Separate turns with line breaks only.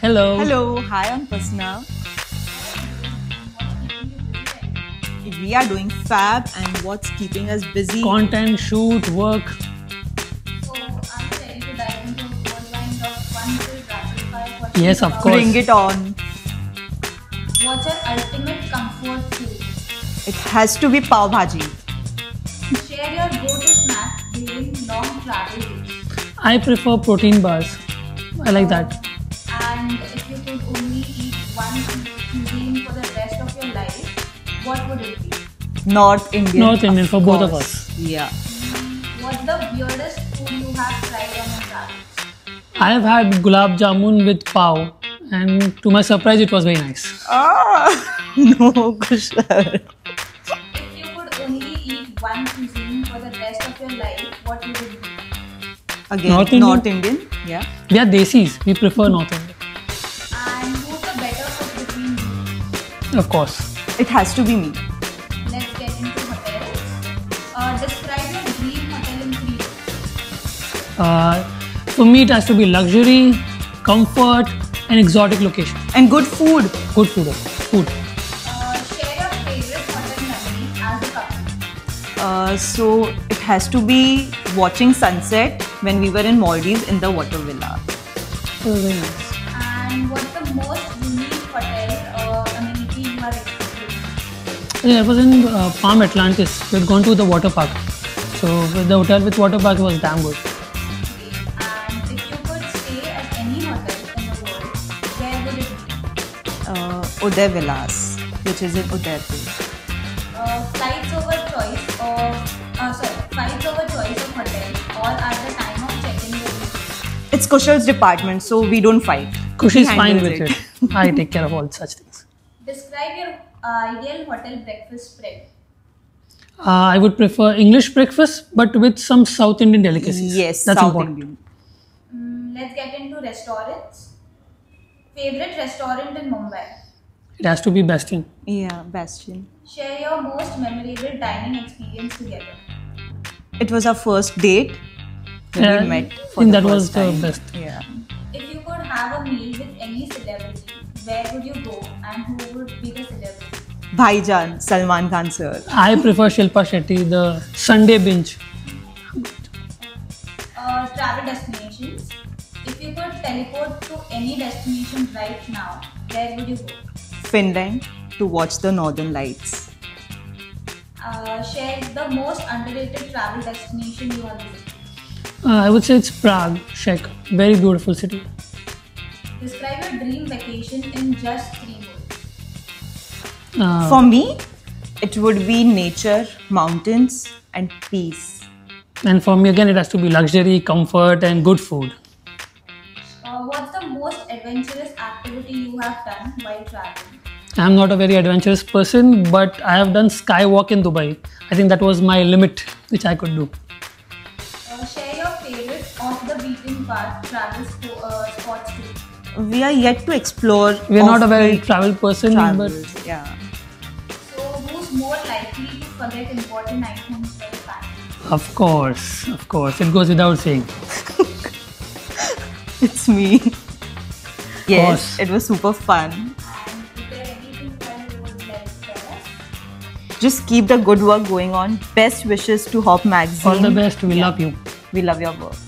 Hello.
Hello, hi, I'm Pasna. We are doing fab, and what's keeping us busy?
Content, shoot, work.
So, are you ready to dive into a whirlwind of one full rapid fire
Yes, of course.
Bring it on.
What's your ultimate comfort food?
It has to be pav bhaji.
I prefer protein bars. I like that.
And if you could only eat one cuisine for the rest of your life, what would it be?
North Indian.
North Indian
of
for both of us.
Yeah.
What's the weirdest food you have tried on your travels?
I have had gulab jamun with pav, and to my surprise, it was very nice.
Ah, no, Kushal.
If you could only eat one cuisine for the rest of your life, what would it be?
Again,
North
North
Indian?
Indian. Yeah.
We are desis. We prefer North Indian.
And who's the better cook between you?
Of course.
It has to be me.
Let's get into hotels. Uh, describe your dream hotel in three words.
Uh, for me, it has to be luxury, comfort, and exotic location.
And good food.
Good food. Food.
Uh, share your favorite hotel memory as a couple.
Uh, so it has to be watching sunset when we were in Maldives in the water villa.
It very nice.
And what's the most unique hotel uh, amenity you have experienced?
Yeah, I was in uh, Palm Atlantis. We had gone to the water park. So the hotel with water park was damn good.
And if you could stay at any hotel in the world, where would it be?
Uh, Uday Villas, which is in Udaipur.
Uh, flights over
It's Kushal's department, so we don't fight.
Kush is fine
handles
with it. I take care of all such things.
Describe your uh, ideal hotel breakfast spread.
Uh, I would prefer English breakfast, but with some South Indian delicacies.
Yes,
that's
South
important.
Indian.
Mm, let's get into restaurants. Favorite restaurant in Mumbai.
It has to be Bastion.
Yeah, Bastion.
Share your most memorable dining experience together.
It was our first date. When
Yeah,
we met
I
for
think
the
that was
first
the best.
Yeah.
If you could have a meal with any celebrity, where would you go and who would be the celebrity?
Bhaijan, Salman Khan sir.
I prefer Shilpa Shetty, the Sunday binge.
Uh, travel destinations. If you could teleport to any destination right now, where would you go?
Finland to watch the northern lights.
Uh, share the most underrated travel destination you have visited.
Uh, I would say it's Prague, Czech. Very beautiful city.
Describe your dream vacation in just three words.
Uh,
For me, it would be nature, mountains, and peace.
and for me, again, it has to be luxury, comfort, and good food.
Uh, what's the most adventurous activity you have done while traveling?
I'm not a very adventurous person, but I have done skywalk in Dubai. I think that was my limit, which I could do.
Uh, favorite off the beaten path travel spo- uh, spots too.
We are yet to explore.
We are not a very travel person,
travels.
but
yeah.
So, who's more likely to forget important items while packing?
of course, of course, it goes without saying.
It's me. yes,
course.
it was super fun.
And is there anything you would like to?
Just keep the good work going on. Best wishes to Hop Magazine.
All the best. We
Yeah.
love you.
We love your work.